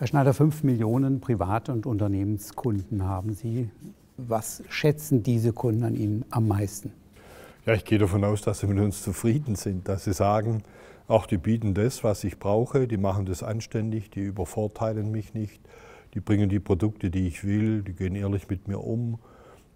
Herr Schneider, fünf Millionen Privat- und Unternehmenskunden haben Sie. Was schätzen diese Kunden an Ihnen am meisten? Ja, ich gehe davon aus, dass sie mit uns zufrieden sind, dass sie sagen, auch die bieten das, was ich brauche, die machen das anständig, die übervorteilen mich nicht, die bringen die Produkte, die ich will, die gehen ehrlich mit mir um.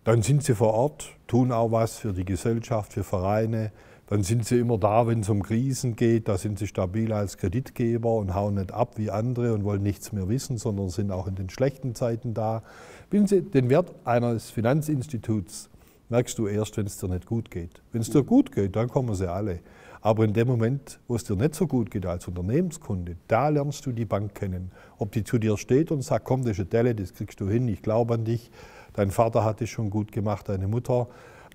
Dann sind sie vor Ort, tun auch was für die Gesellschaft, für Vereine, dann sind sie immer da, wenn es um Krisen geht. Da sind sie stabil als Kreditgeber und hauen nicht ab wie andere und wollen nichts mehr wissen, sondern sind auch in den schlechten Zeiten da. Wenn sie den Wert eines Finanzinstituts merkst du erst, wenn es dir nicht gut geht. Wenn es dir gut geht, dann kommen sie alle. Aber in dem Moment, wo es dir nicht so gut geht als Unternehmenskunde, da lernst du die Bank kennen. Ob die zu dir steht und sagt, komm, das ist eine Delle, das kriegst du hin, ich glaube an dich. Dein Vater hat es schon gut gemacht, deine Mutter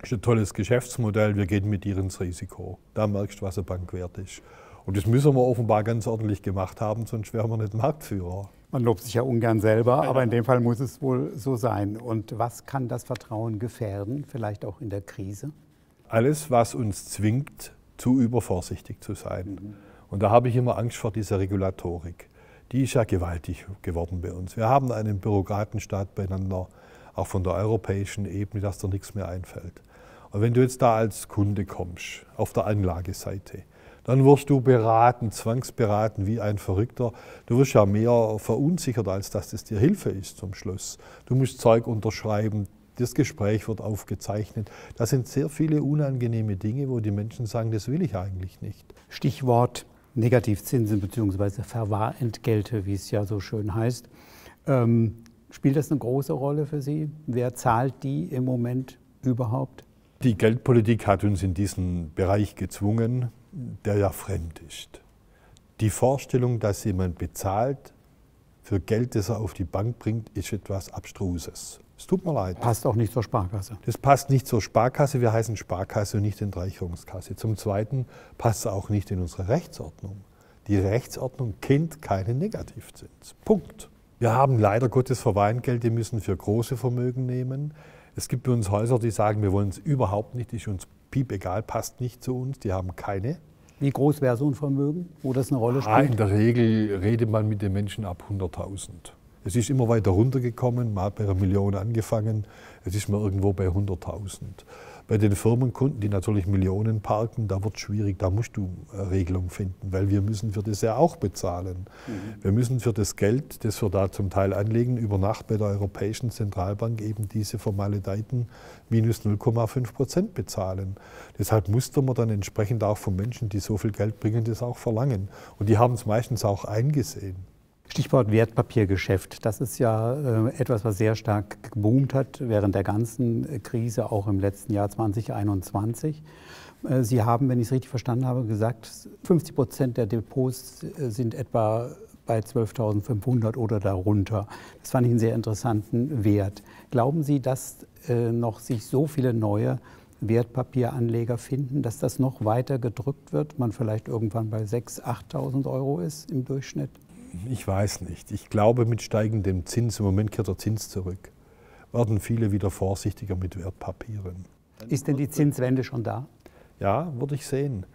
ist ein tolles Geschäftsmodell, wir gehen mit dir ins Risiko. Da merkst du, was eine Bank wert ist. Und das müssen wir offenbar ganz ordentlich gemacht haben, sonst wären wir nicht Marktführer. Man lobt sich ja ungern selber, aber in dem Fall muss es wohl so sein. Und was kann das Vertrauen gefährden, vielleicht auch in der Krise? Alles, was uns zwingt, zu übervorsichtig zu sein. Mhm. Und da habe ich immer Angst vor dieser Regulatorik. Die ist ja gewaltig geworden bei uns. Wir haben einen Bürokratenstaat beieinander, auch von der europäischen Ebene, dass da nichts mehr einfällt. Wenn du jetzt da als Kunde kommst, auf der Anlageseite, dann wirst du beraten, zwangsberaten wie ein Verrückter. Du wirst ja mehr verunsichert, als dass es dir Hilfe ist zum Schluss. Du musst Zeug unterschreiben, das Gespräch wird aufgezeichnet. Das sind sehr viele unangenehme Dinge, wo die Menschen sagen, das will ich eigentlich nicht. Stichwort Negativzinsen bzw. Verwahrentgelte, wie es ja so schön heißt. Ähm, spielt das eine große Rolle für Sie? Wer zahlt die im Moment überhaupt? Die Geldpolitik hat uns in diesen Bereich gezwungen, der ja fremd ist. Die Vorstellung, dass jemand bezahlt für Geld, das er auf die Bank bringt, ist etwas Abstruses. Es tut mir leid. Passt auch nicht zur Sparkasse. Das passt nicht zur Sparkasse. Wir heißen Sparkasse und nicht Entreicherungskasse. Zum Zweiten passt es auch nicht in unsere Rechtsordnung. Die Rechtsordnung kennt keinen Negativzins. Punkt. Wir haben leider Gottes Verweingeld, die müssen für große Vermögen nehmen. Es gibt bei uns Häuser, die sagen, wir wollen es überhaupt nicht, ist uns piep egal, passt nicht zu uns, die haben keine. Wie groß wäre so ein Vermögen, wo das eine Rolle spielt? Ah, in der Regel redet man mit den Menschen ab 100.000. Es ist immer weiter runtergekommen, man hat bei einer Million angefangen, es ist mal irgendwo bei 100.000. Bei den Firmenkunden, die natürlich Millionen parken, da wird es schwierig, da musst du eine Regelung finden, weil wir müssen für das ja auch bezahlen. Mhm. Wir müssen für das Geld, das wir da zum Teil anlegen, über Nacht bei der Europäischen Zentralbank eben diese Formalitäten minus 0,5 Prozent bezahlen. Deshalb musste man dann entsprechend auch von Menschen, die so viel Geld bringen, das auch verlangen. Und die haben es meistens auch eingesehen. Stichwort Wertpapiergeschäft. Das ist ja äh, etwas, was sehr stark geboomt hat während der ganzen äh, Krise, auch im letzten Jahr 2021. Äh, Sie haben, wenn ich es richtig verstanden habe, gesagt, 50 Prozent der Depots sind etwa bei 12.500 oder darunter. Das fand ich einen sehr interessanten Wert. Glauben Sie, dass noch sich so viele neue Wertpapieranleger finden, dass das noch weiter gedrückt wird, man vielleicht irgendwann bei 6.000, 8.000 Euro ist im Durchschnitt? Ich weiß nicht. Ich glaube, mit steigendem Zins, im Moment kehrt der Zins zurück, werden viele wieder vorsichtiger mit Wertpapieren. Ist denn die Zinswende schon da? Ja, würde ich sehen.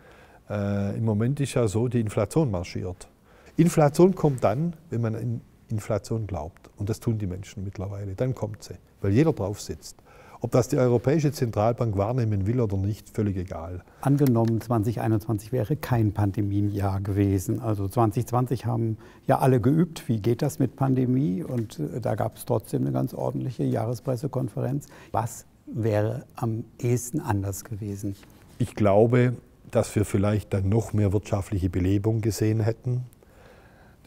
Äh, Im Moment ist ja so, die Inflation marschiert. Inflation kommt dann, wenn man in Inflation glaubt. Und das tun die Menschen mittlerweile. Dann kommt sie, weil jeder drauf sitzt. Ob das die Europäische Zentralbank wahrnehmen will oder nicht, völlig egal. Angenommen, 2021 wäre kein Pandemienjahr gewesen. Also 2020 haben ja alle geübt, wie geht das mit Pandemie? Und äh, da gab es trotzdem eine ganz ordentliche Jahrespressekonferenz. Was wäre am ehesten anders gewesen? Ich glaube, dass wir vielleicht dann noch mehr wirtschaftliche Belebung gesehen hätten.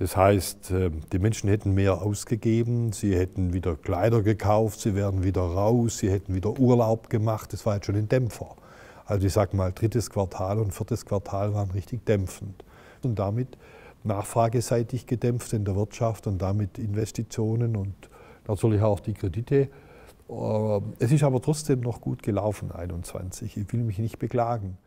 Das heißt, äh, die Menschen hätten mehr ausgegeben, sie hätten wieder Kleider gekauft, sie wären wieder raus, sie hätten wieder Urlaub gemacht. Das war jetzt schon ein Dämpfer. Also ich sage mal, drittes Quartal und viertes Quartal waren richtig dämpfend. Und damit nachfrageseitig gedämpft in der Wirtschaft und damit Investitionen und natürlich auch die Kredite. Äh, es ist aber trotzdem noch gut gelaufen, 21. Ich will mich nicht beklagen.